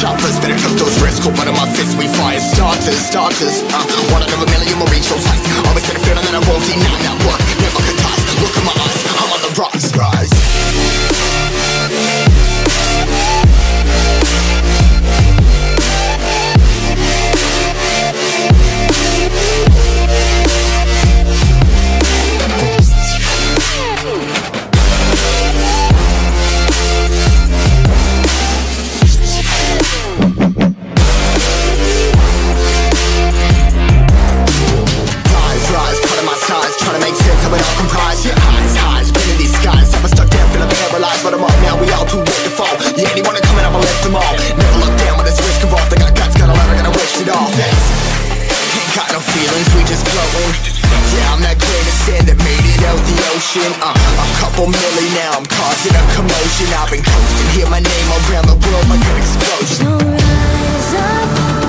choppers Better cook those risks, open on my fist We fire starters, starters. Uh, One of them fall. Yeah, anyone coming up, I lift them all. Never look down when it's risk involved. They got guts, got a lot, I gotta wish it off. Ain't got no feelings, we just floating. Yeah, I'm that grain of sand that made it out the ocean. Uh, a couple milli now, I'm causing a commotion. I've been coasting, hear my name around the world like an explosion. So rise up